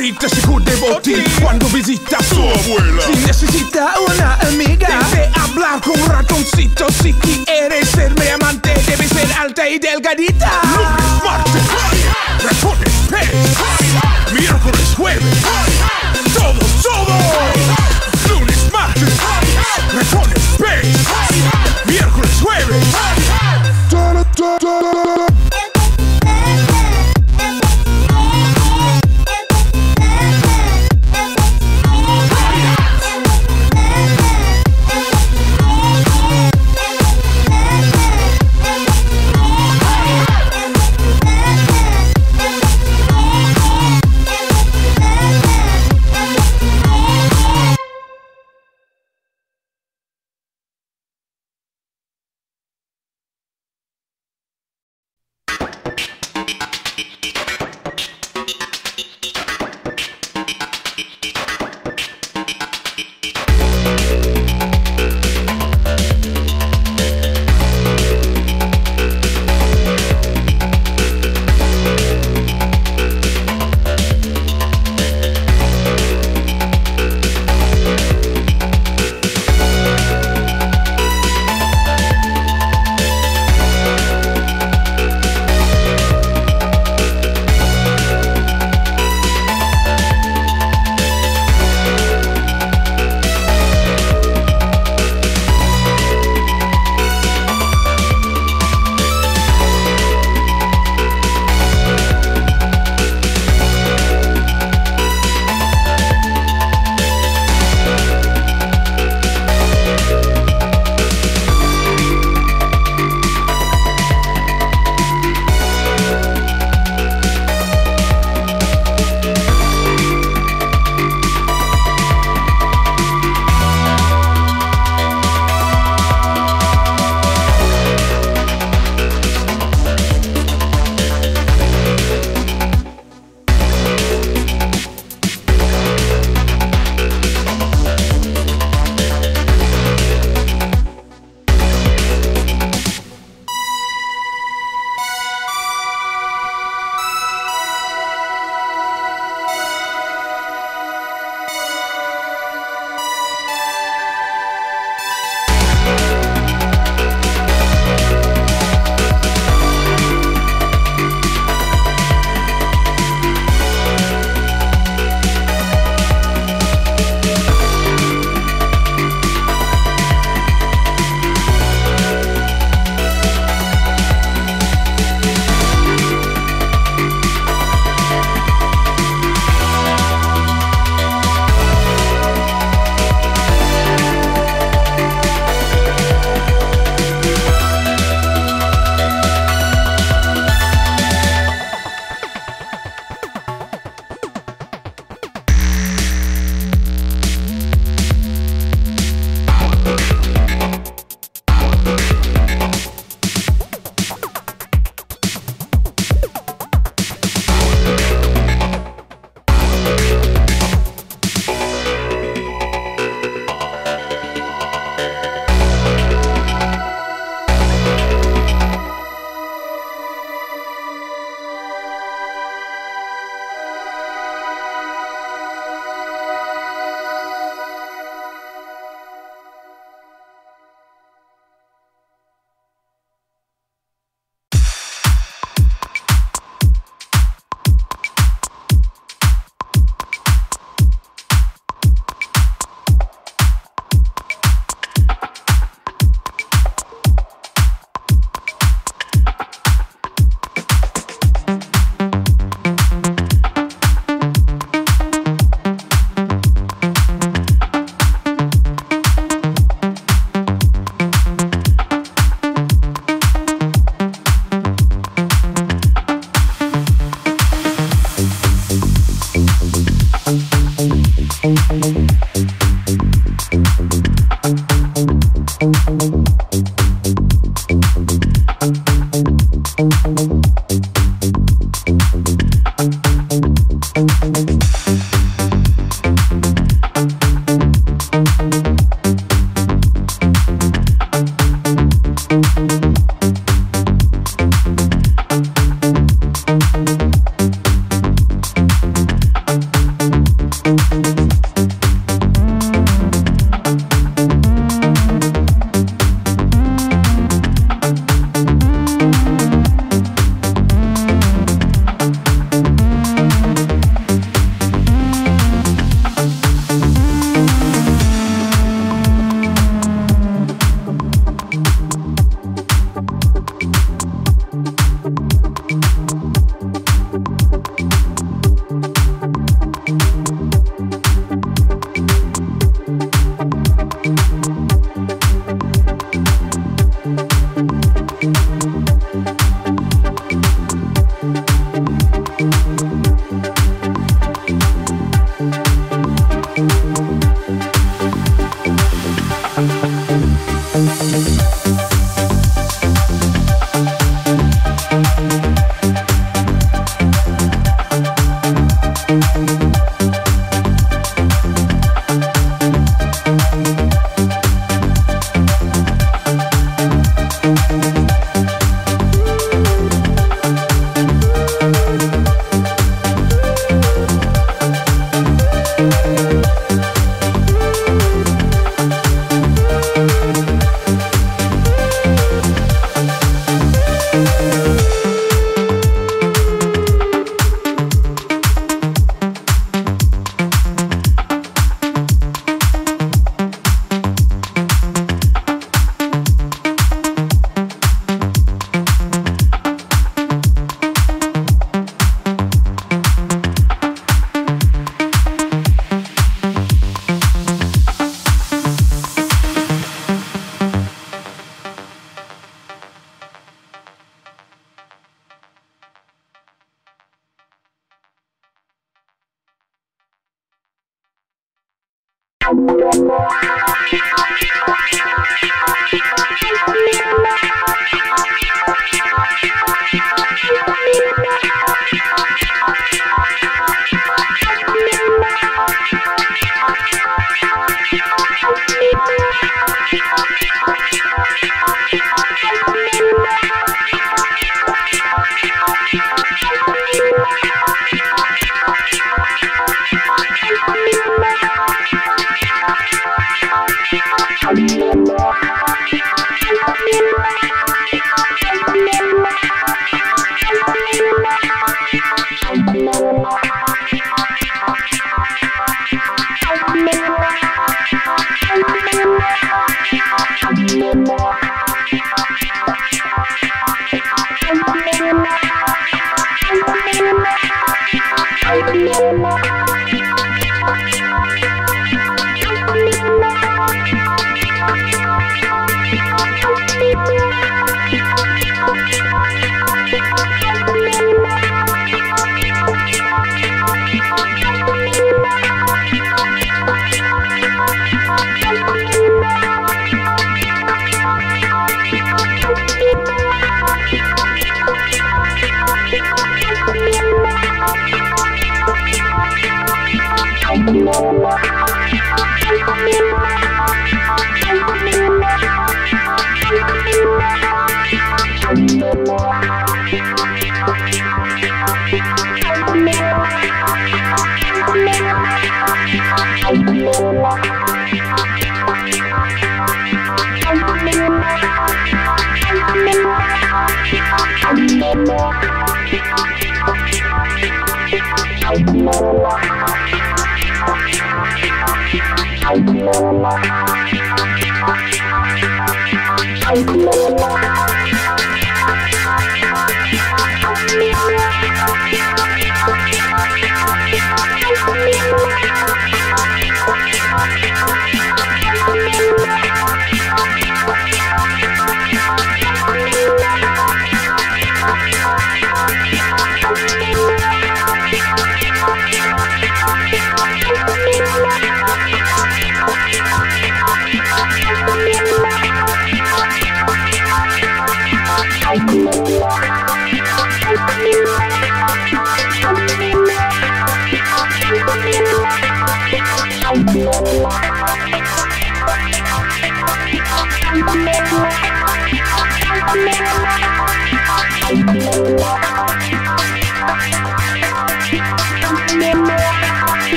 Pajarita se de botín cuando visita a su abuela. Si necesita una amiga, debe hablar con un ratoncito. Si quieres ser mi amante, debe ser alta y delgadita. Lunes, martes, ratones, pez. Miércoles, jueves, todo, todo. Lunes, martes, ratones, pez. Miércoles, jueves.